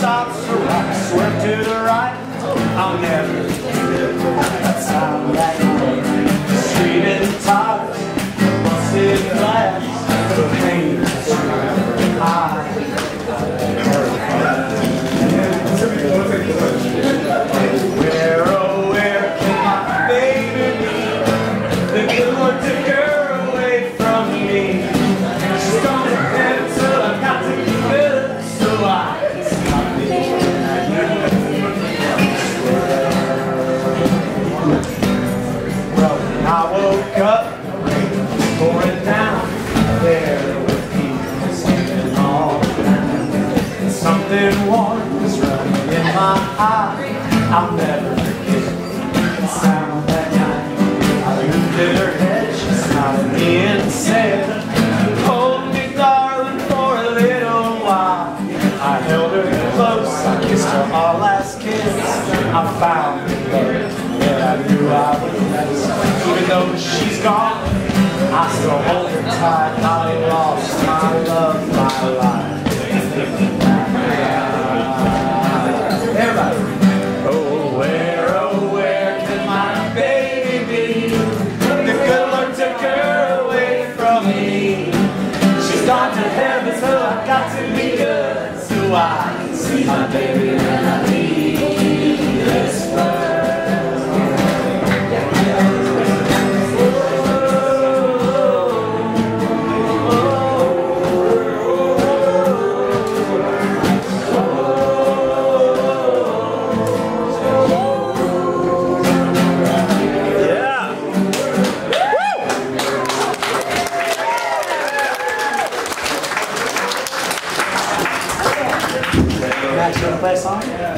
stops for rocks, swerve to the right. I'll never live that sound like night. Screaming tires, busted glass. Up, was pouring down. There were people sleeping all around. And something warm was running in my eye. I'll never forget the sound that night. I lifted her head, she smiled at me and said, Hold me, darling, for a little while. I held her close, I kissed her our last kiss. I found the love that I knew I would though she's gone, I still hold her tight. I lost my love, my life. Everybody. Oh, where, oh, where can my baby be? The good took her away from me. She's gone to heaven, so I've got to be good. So I can see my baby when I You want to play a song?